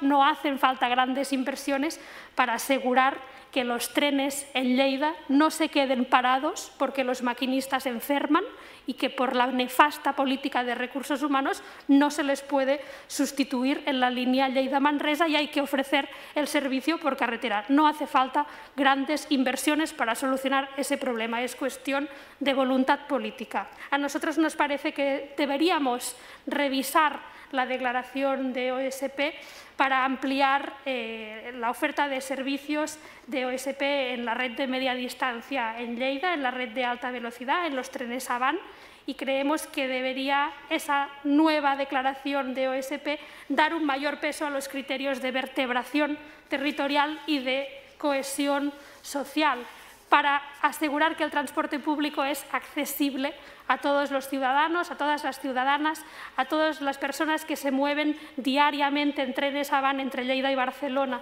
No hacen falta grandes inversiones para asegurar que los trenes en Lleida no se queden parados porque los maquinistas enferman y que por la nefasta política de recursos humanos no se les puede sustituir en la línea Lleida-Manresa y hay que ofrecer el servicio por carretera. No hace falta grandes inversiones para solucionar ese problema, es cuestión de voluntad política. A nosotros nos parece que deberíamos revisar la declaración de OSP para ampliar eh, la oferta de servicios de OSP en la red de media distancia en Lleida, en la red de alta velocidad, en los trenes AVAN, y creemos que debería esa nueva declaración de OSP dar un mayor peso a los criterios de vertebración territorial y de cohesión social para asegurar que el transporte público es accesible a todos los ciudadanos, a todas las ciudadanas, a todas las personas que se mueven diariamente en trenes van entre Lleida y Barcelona